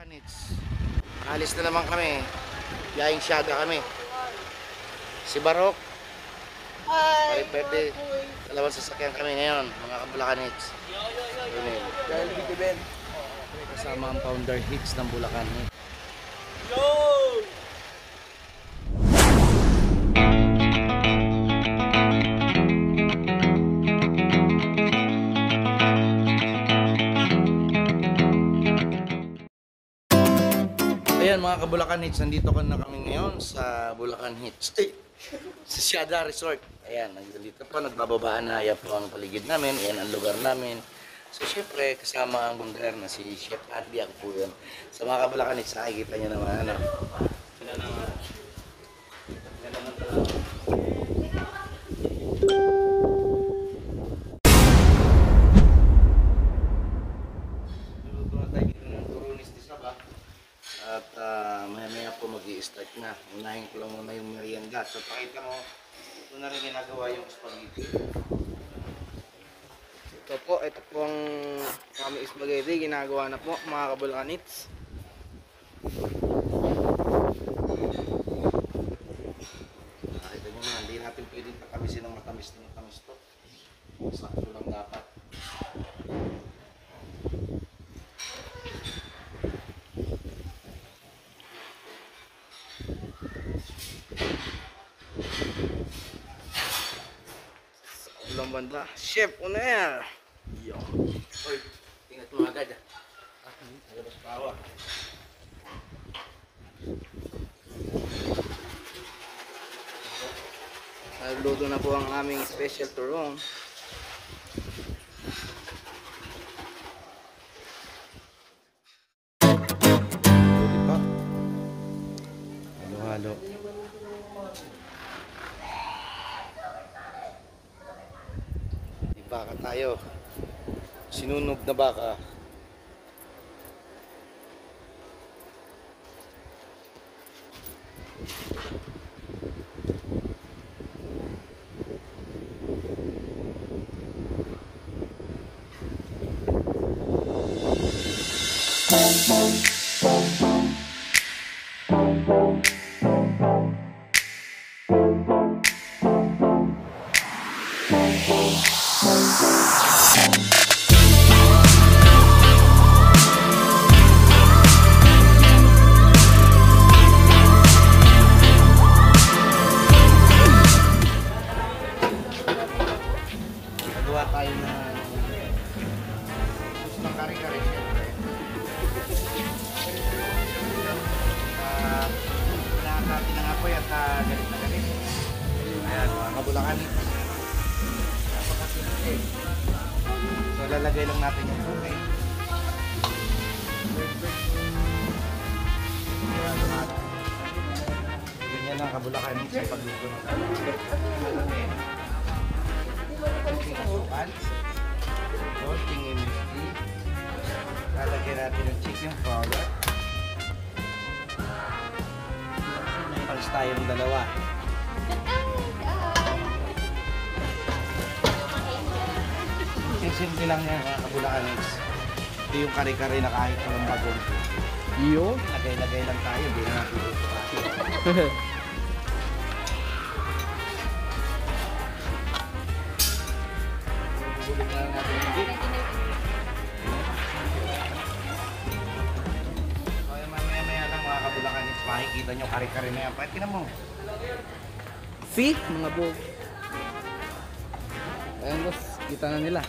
Kanits. Alis na naman kami. Yaing Siaga kami. Si Barok. Ay, pwede. Dalawang sasakyan kami ngayon, mga kabulakanits. Yun Dahil Big Ben. Kasama ang founder hits ng Bulacan Hits. Ayan mga kabulakan hits, nandito ko na kami ngayon sa Bulacan Hits. Eh, sa Siada Resort. Ayan, nandito po, nagbababaan na yan po ang paligid namin. Ayan ang lugar namin. So, syempre, kasama ang bundar na si Chef Andy ako po yun. Sa mga kabulakan hits, nakikita niyo naman, ano. Sila naman. Maya-maya po mag start na. Unahin ko lang muna yung merienda. So pakita mo, ito na rin ginagawa yung spaghetti. Ito po, ito po ang kami spaghetti. Ginagawa na po mga kabulkanits. Nakita nyo na, hindi natin pwedeng takamisin ng matamis na matamis to. Sakto lang dapat. Banda. Chef, una yan. Oy, tingnan mo agad ah. Ah, nalabas pa ako ah. Nagluto na po ang aming special turong. Halo-halo. Baka tayo. Sinunog na baka. Nagawa ng apoy at ah, galit na galit. Ayan, mga kabulakan. Napakasimple. So, lalagay lang natin yung tubig. Ayan, mga- Ganyan lang kabulakan sa pagluto ng. Konting asukal. Konting MSG. Lalagyan natin ng chicken powder. Tayong dalawa. Yung simple lang yan mga kabulakan Ito yung kare-kare na kahit walang bagong. Iyo. Lagay-lagay lang tayo, hindi na natin ito. makikita nyo kare-kare na yan. Pwede mo. See, mga bog. Ayan boss, kita na nila.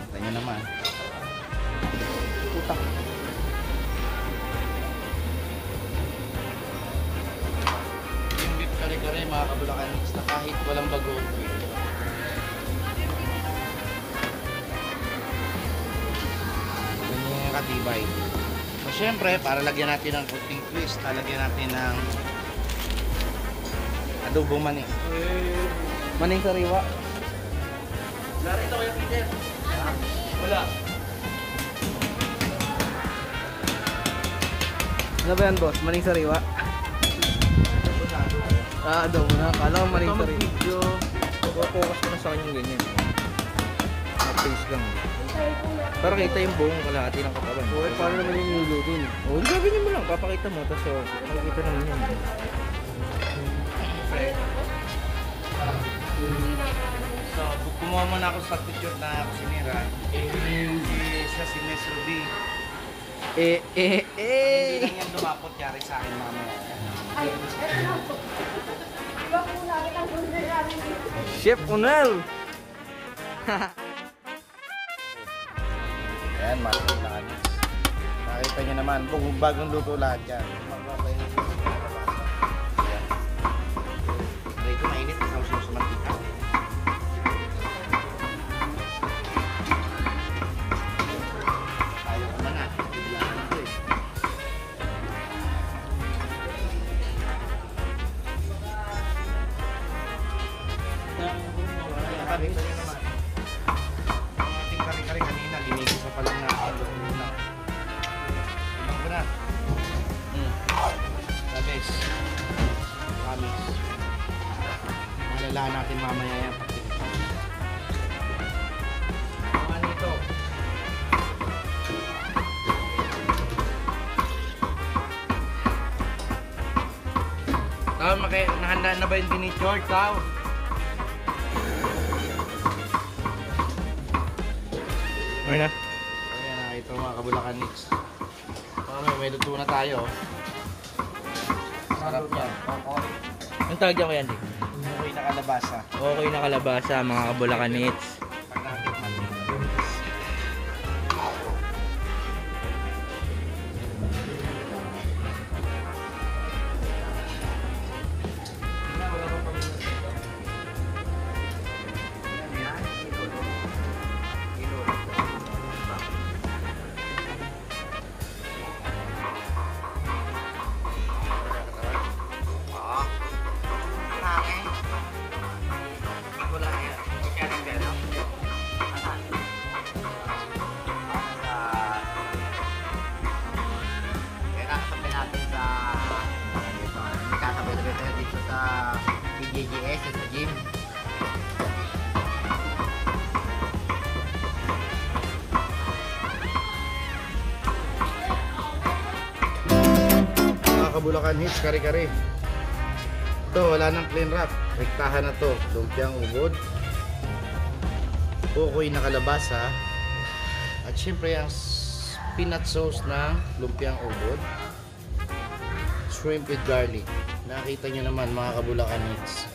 Kita nyo naman. Putak. Yung beef kare-kare mga kabulakan kahit walang bago. Katibay. So syempre, para lagyan natin ng kunting twist, lalagyan natin ng adobong mani. Maning sariwa. Narito kayo, Peter. Wala. Ano ba yan boss? Maning sariwa? Ah, mo na. Kala ko maning Ito sariwa. mag-video. Focus ko na sa kanya yung ganyan. Na-face lang. Para kita yung buong kalahati ng katawan. Okay, paano naman yung niluluto niyo? Oo, oh, gagawin mo lang. Papakita mo. Tapos, oh, makikita naman yun. So, kumuha muna ako sa picture na kusinira. Eh, si, siya si Miss Ruby. Eh, eh, Hindi eh! lang yan dumapot yari sa akin mamaya. Chef Unel! Ayan, mga kailangan. Nakita niyo naman, bagong luto lahat yan. Malalahan natin mamaya yan. Mga nito. Tao, maki, nahanda na ba yung dinichor, Tao? Okay na. Ayan na, ito mga kabulakan mix. Mamaya may luto na tayo. Sarap yan. Ang tawag dyan ko yan, Dick? Okay na kalabasa. Okay na kalabasa, mga kabulakanits. Kakasabay-sabay tayo dito sa PJGS sa gym. Mga kabulakan hits, kare-kare. Ito, wala nang clean wrap. Rektahan na to. Lumpiang ubod. Kukoy na kalabasa. At syempre ang peanut sauce ng lumpiang ubod. Shrimp with garlic. Nakita nyo naman mga kabulakan hits.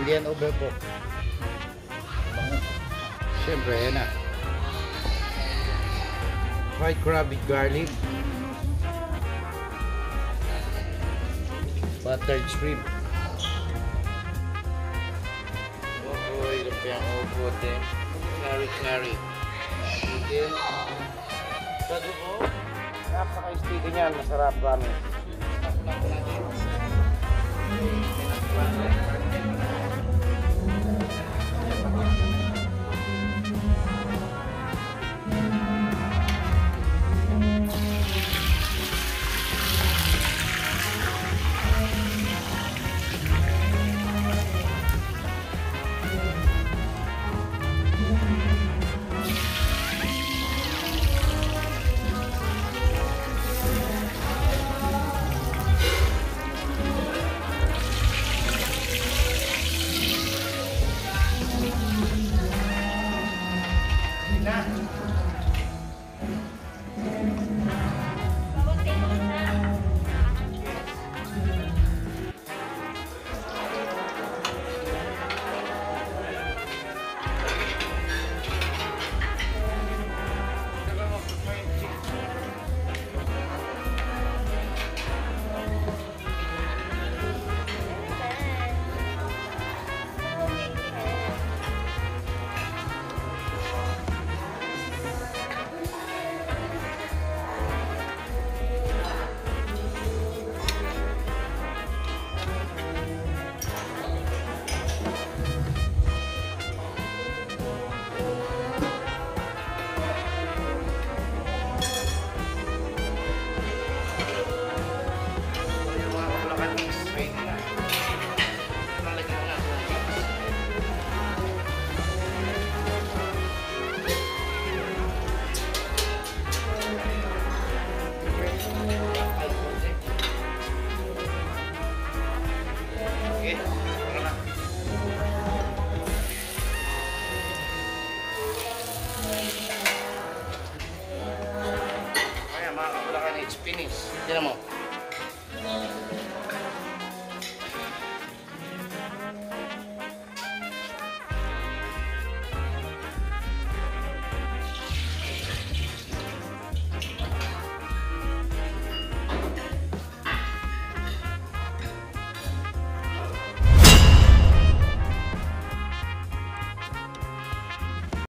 Hindi yan overcook. Syempre, yan na. Fried crab with garlic. Buttered shrimp. Oy, lumpiang ubod eh. Curry, curry. Chicken. Bago ko. Napaka-sticky niyan. Masarap, promise.